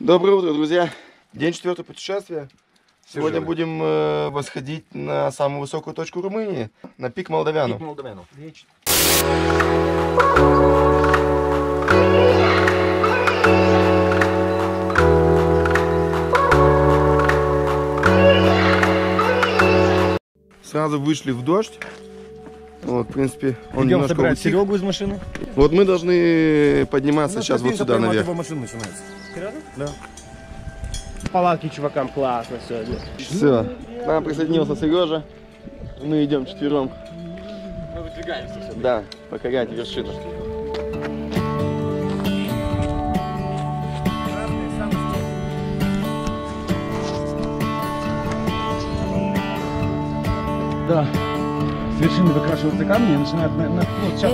Доброе утро, друзья! День четвертого путешествия. Сегодня будем э, восходить на самую высокую точку Румынии, на пик Молдавяну. Молдавяну. Сразу вышли в дождь. Вот, в принципе, он Идем немножко собирать утих. Серегу из машины. Вот мы должны подниматься сейчас вот сюда наверх. его машины начинается. Да. Палатки чувакам классно сегодня. Все, к нам присоединился Сережа. Мы идем четвером. Мы выдвигаемся все. Да, покорять вершину. Да. С вершины выкрашиваются камни и начинают... на- на- ну, сейчас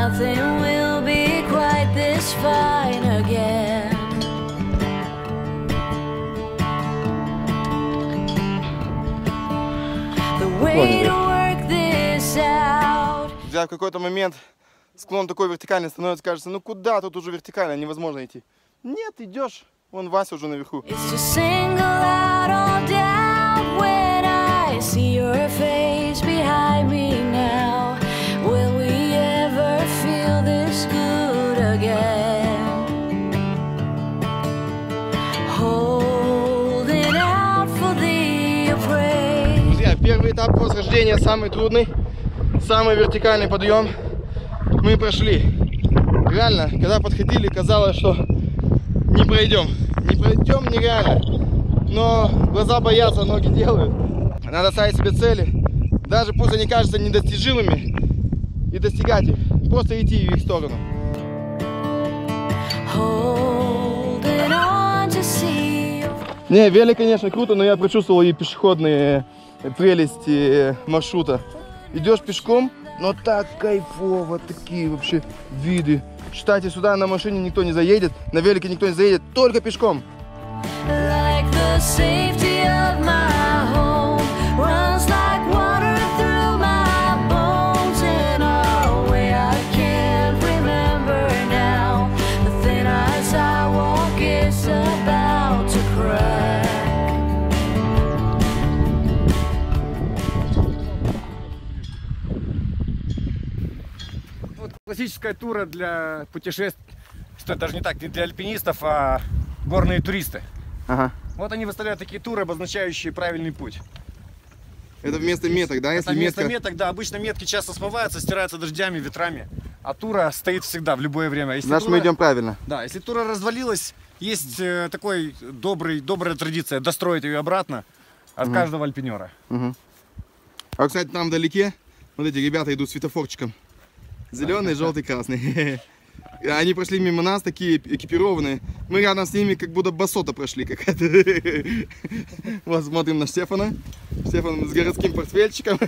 nothing will be quite this fine again. The way to work this out. Друзья, в какой-то момент склон такой вертикальный становится, кажется, ну куда тут уже вертикально, невозможно идти. Нет, идешь, вон Вася уже наверху. It's Друзья, первый этап восхождения самый трудный, самый вертикальный подъем мы прошли. Реально, когда подходили, казалось, что не пройдем. Не пройдем нереально. Но глаза боятся, ноги делают. Надо ставить себе цели, даже пусть они кажутся недостижимыми, и достигать их. Просто идти в их сторону. Не, велик, конечно, круто, но я прочувствовал и пешеходные прелести маршрута. Идешь пешком, но так кайфово, такие вообще виды. Считайте, сюда на машине никто не заедет, на велике никто не заедет, только пешком. like классическая тура для путешествий, что даже не так, не для альпинистов, а горные туристы. Ага. Вот они выставляют такие туры, обозначающие правильный путь. Это вместо меток, да? Если Это вместо метка... меток, да, обычно метки часто смываются, стираются дождями, ветрами, а тура стоит всегда, в любое время. Если Значит, тура- мы идем правильно. Да, если тура развалилась, есть э, такой добрый, добрая традиция достроить ее обратно от каждого альпинера. А, кстати, там вдалеке, вот эти ребята идут светофорчиком. Зеленый, желтый, красный. Они прошли мимо нас, такие экипированные. Мы рядом с ними как будто басота прошли какая-то. Вот смотрим на Стефана. Стефан с городским портфельчиком.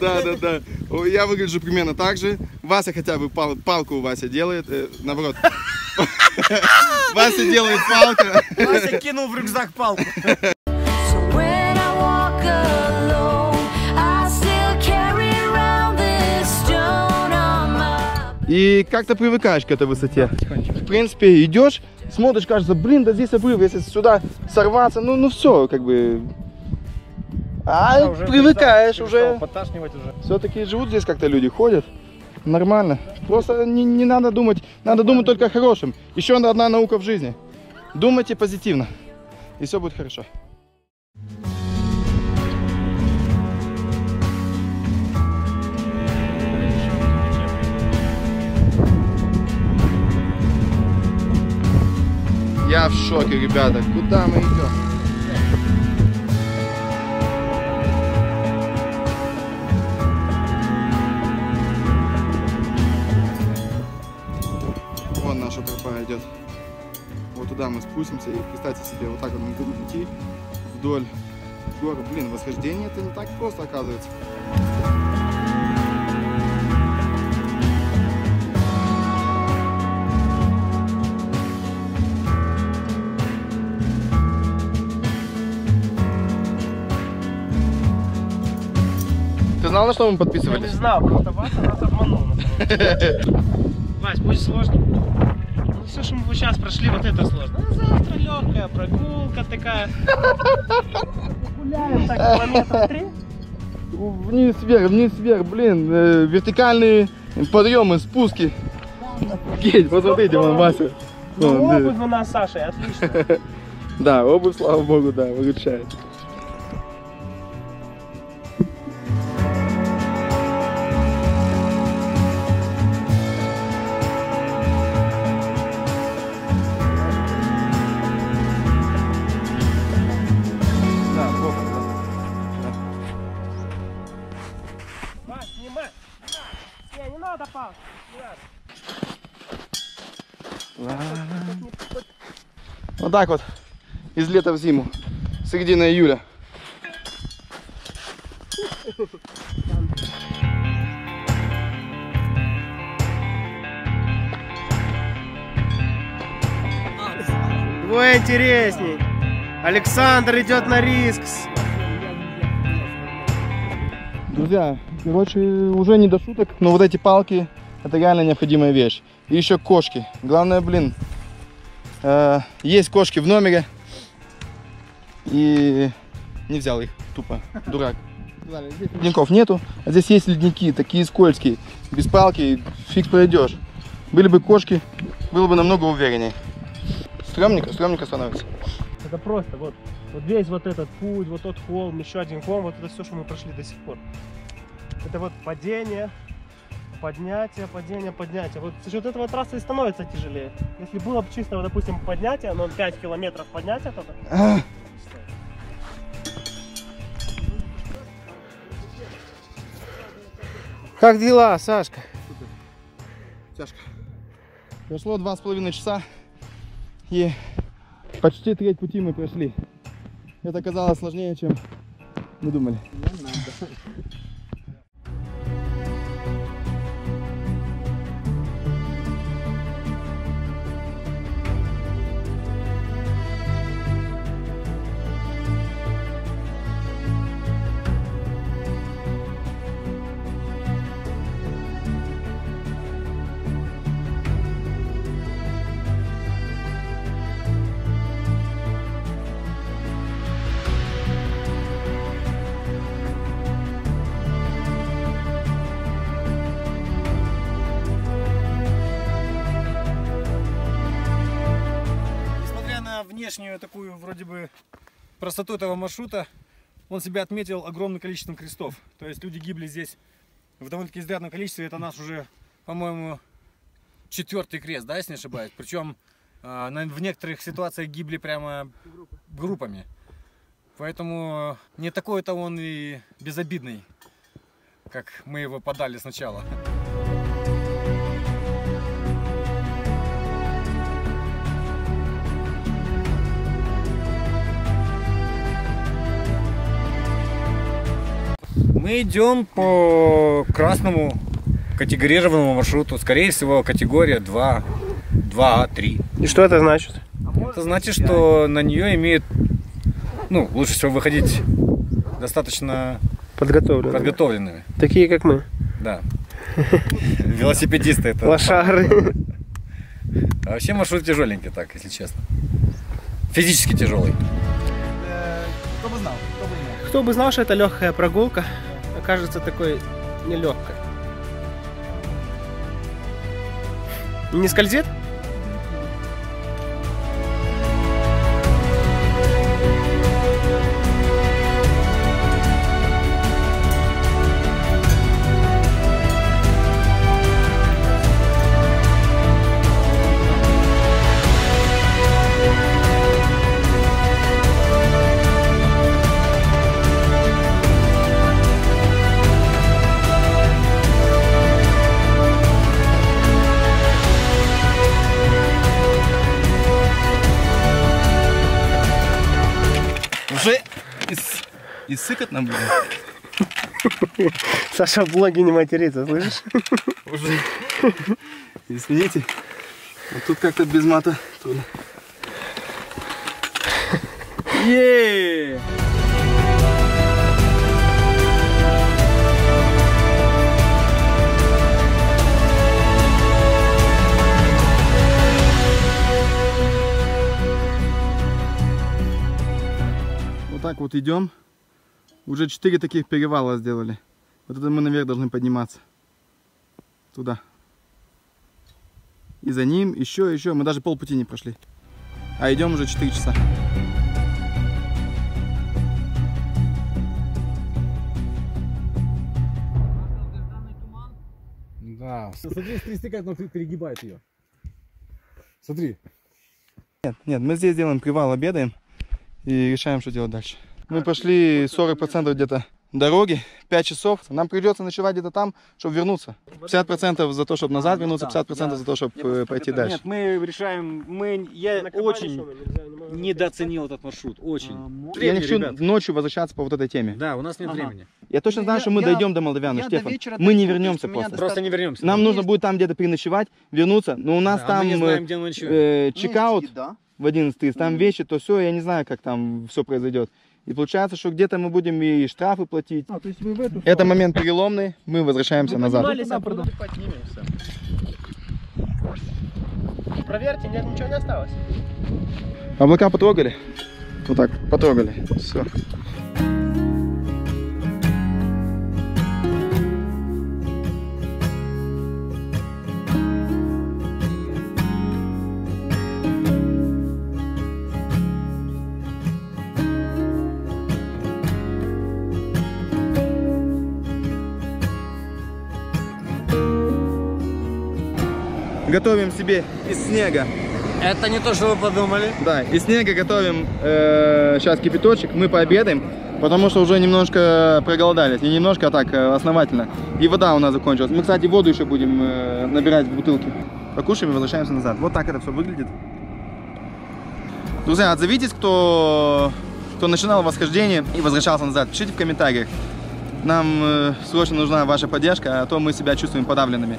Да, да, да. Я выгляжу примерно так же. Вася хотя бы пал- палку у Вася делает. э, Наоборот. Вася делает палку. Вася кинул в рюкзак палку. И как-то привыкаешь к этой высоте. В принципе, идешь, смотришь, кажется, блин, да здесь обрыв, если сюда сорваться, ну, ну все, как бы. А привыкаешь уже. Подташнивать уже. Все-таки живут здесь как-то люди, ходят. Нормально. Просто не, не надо думать, надо думать только о хорошем. Еще одна наука в жизни. Думайте позитивно, и все будет хорошо. Я в шоке, ребята. Куда мы идем? Вон наша тропа идет. Вот туда мы спустимся и представьте себе, вот так вот мы будем идти вдоль гор. Блин, восхождение это не так просто оказывается. Знал, на что мы Я не подписывались? знал, просто Вася нас обманул. на самом деле. Вась, будет сложно. Ну все, что мы сейчас прошли, вот это сложно. А завтра легкая прогулка такая. Гуляем так километра три. Вниз, вверх, вниз, вверх, блин, э, вертикальные подъемы, спуски. Офигеть, посмотрите, вон Вася. Ну, обувь у нас, Саша, отлично. Да, обувь, слава богу, да, выручает. Так вот, из лета в зиму, середина июля. Двое интересней. Александр идет на риск. Друзья, короче, уже не до шуток, но вот эти палки, это реально необходимая вещь. И еще кошки. Главное, блин, э, есть кошки в номере. И не взял их, тупо, дурак. Ледников нету, а здесь есть ледники, такие скользкие. Без палки фиг пройдешь. Были бы кошки, было бы намного увереннее. Стремненько, стремненько становится. Это просто вот, вот весь вот этот путь, вот тот холм, еще один холм, вот это все, что мы прошли до сих пор. Это вот падение, поднятие, падение, поднятие. Вот за счет этого трасса и становится тяжелее. Если было бы чисто, допустим, поднятие, но 5 километров поднятия. А, Как дела, Сашка? Тяжко. Прошло два с половиной часа и почти треть пути мы прошли. Это оказалось сложнее, чем мы думали. Несмотря на внешнюю такую вроде бы простоту этого маршрута, он себя отметил огромным количеством крестов. То есть люди гибли здесь в довольно-таки изрядном количестве. Это наш уже, по-моему, четвертый крест, да, если не ошибаюсь. Причем а, в некоторых ситуациях гибли прямо группами. Поэтому не такой-то он и безобидный, как мы его подали сначала. Мы идем по красному категорированному маршруту. Скорее всего, категория 2, 2, 3. И что это значит? Это значит, что на нее имеет, ну, лучше всего выходить достаточно Подготовлено. подготовленными. Такие, как мы. Да. Велосипедисты это. Лошары. А вообще маршрут тяжеленький, так, если честно. Физически тяжелый. Кто бы знал, что это легкая прогулка, окажется такой нелегкой. Не скользит? понятно, блин. Саша в блоге не матерится, слышишь? Уже. Извините. Вот тут как-то без мата трудно. Yeah! Вот так вот идем. Уже четыре таких перевала сделали. Вот это мы наверх должны подниматься. Туда. И за ним еще, еще. Мы даже полпути не прошли. А идем уже 4 часа. Да. Смотри, смотри, как он перегибает ее. Смотри. Нет, нет, мы здесь делаем привал, обедаем и решаем, что делать дальше. Мы прошли 40% где-то дороги, 5 часов. Нам придется ночевать где-то там, чтобы вернуться. 50% за то, чтобы назад вернуться, 50% за то, чтобы пойти дальше. Нет, мы решаем, мы, я очень недооценил этот маршрут, очень. Я Времени, не хочу ребят. ночью возвращаться по вот этой теме. Да, у нас нет времени. Я точно знаю, Я- что мы я- дойдем до Молдавяна, я до Штефан. Мы не вернемся просто. Просто не вернемся. Нам нужно будет там где-то переночевать, вернуться, но у нас Да, а там э, э, чекаут Есть еда. в 11, там вещи, то все, я не знаю, как там все произойдет. И получается, что где-то мы будем и штрафы платить. А, то есть вы в эту Это момент переломный, мы возвращаемся назад. Поднимались, а потом поднимемся. Проверьте, нет, ничего не осталось. Облака потрогали? Вот так, потрогали. Все. Готовим себе из снега Это не то, что вы подумали. Да, из снега готовим сейчас кипяточек, мы пообедаем, потому что уже немножко проголодались, не немножко, а так э, основательно. И вода у нас закончилась. Мы, кстати, воду еще будем э, набирать в бутылки. Покушаем и возвращаемся назад. Вот так это все выглядит. Друзья, отзовитесь, кто, кто начинал восхождение и возвращался назад. Пишите в комментариях. Нам э, срочно нужна ваша поддержка, а то мы себя чувствуем подавленными.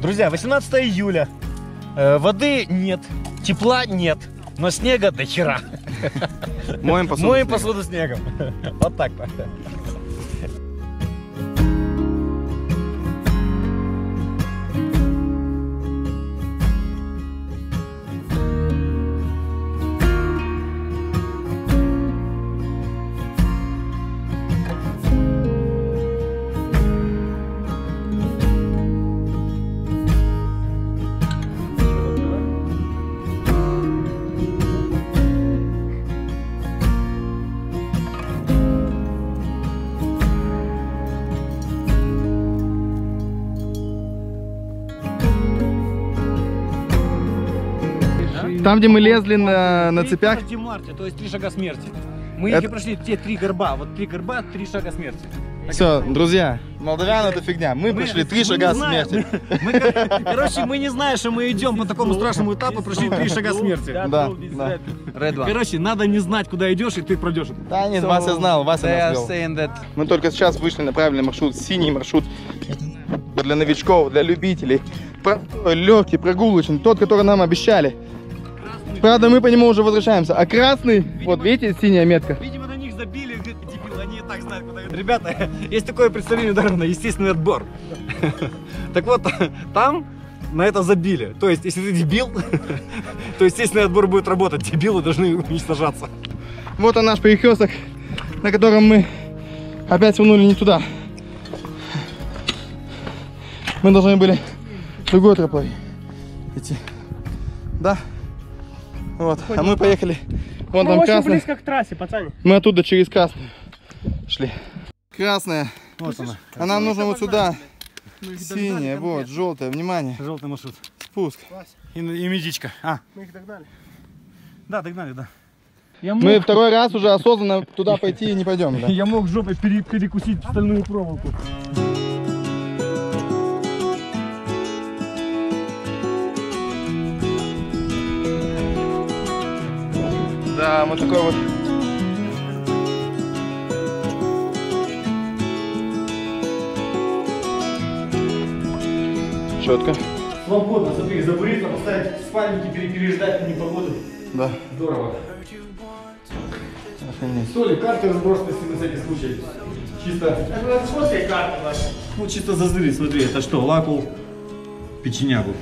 Друзья, 18 июля. Э, воды нет, тепла нет, но снега до хера. Моем посуду. Моем снега. посуду снегом. Вот так-то. Там, где мы лезли на, на цепях, Три марте, то есть три шага смерти. Мы Это- их и прошли, те три горба. Вот три горба, три шага смерти. Все, друзья, молдавян это фигня. Мы прошли три мы шага знаем. смерти. Мы, кор- короче, мы не знаем, что мы идем по такому страшному этапу, прошли три шага смерти. Да, да. Короче, надо не знать, куда идешь, и ты пройдешь. это. Да нет, Вася знал, Вася нас вел. Мы только сейчас вышли на правильный маршрут, синий маршрут. Для новичков, для любителей. Легкий, прогулочный, тот, который нам обещали. Правда, мы по нему уже возвращаемся. А красный, вот видите, синяя метка. Видимо, на них забили, дебилы, они и так знают, куда идут. Ребята, есть такое представление даже на естественный отбор. Так вот, там на это забили. То есть, если ты дебил, то естественный отбор будет работать. Дебилы должны уничтожаться. Вот он наш перекресток, на котором мы опять свернули не туда. Мы должны были другой тропой идти. Да? Вот. А мы поехали. Вон Мы там очень красный. близко к трассе, пацаны. Мы оттуда через красную шли. Красная. Вот она. А нам нужно вот сюда. Синяя, вот, желтая. Внимание. Желтый маршрут. Спуск. И, и медичка. А, Мы их догнали. да, догнали, да. Мы второй раз уже осознанно туда пойти не пойдем. Да? Я мог жопой пере- перекусить стальную проволоку. Да, вот такой вот. Четко. Свободно, смотри, забуриться, поставить спальники, пере- переждать непогоду. Да. Здорово. Охренеть. Столик, карты разбросаны на всякий случай. Чисто, Сфоткай карты наши. ну чисто зазры, смотри, это что, лакул печенягу.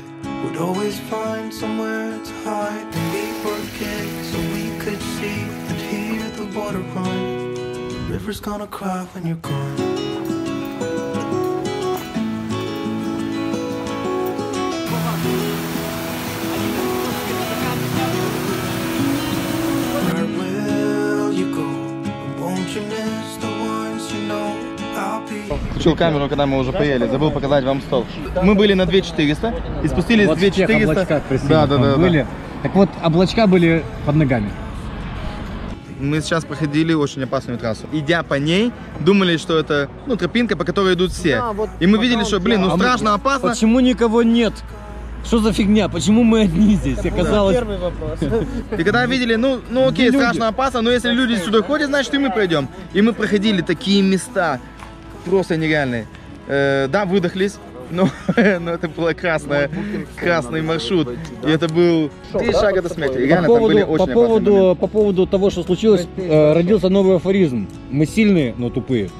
Would always find somewhere to hide and we were kids so we could see and hear the water run. The river's gonna cry when you're gone. Включил камеру, когда мы уже поели, забыл показать вам стол. Мы были на 2400 и спустились Вот в в тех 2400. облачках, представь, да, да, да, да. были. Так вот, облачка были под ногами. Мы сейчас проходили очень опасную трассу. Идя по ней, думали, что это ну, тропинка, по которой идут все. и мы видели, что, блин, ну страшно, опасно. Почему никого нет? Что за фигня? Почему мы одни здесь? Оказалось, Первый вопрос. И когда видели, ну, ну окей, страшно, опасно, но если люди сюда ходят, значит и мы пройдем. И мы проходили такие места, просто нереальные. Э, да, выдохлись, но, но это был красная, красный маршрут. И это был три шага до смерти. И по реально там были поводу, очень по, поводу, по поводу того, что случилось, э, родился новый афоризм. Мы сильные, но тупые.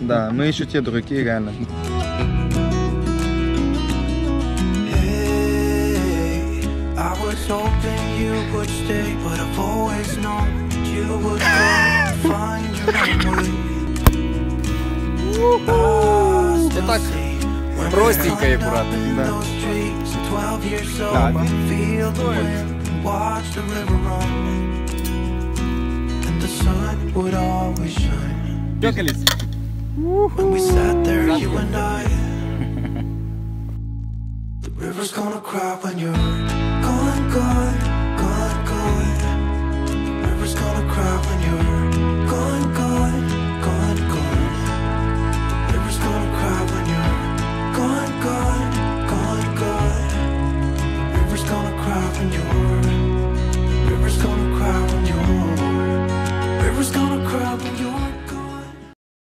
Да, мы еще те дураки, реально. Hey, I was hoping you would stay, but I've always known that you would go find your own way. Ты так простенько и аккуратно. Так. Watch the river run, and the sun would always shine. Чокались. When we sat there, you and I. The river's gonna cry when you're gone, gone, gone,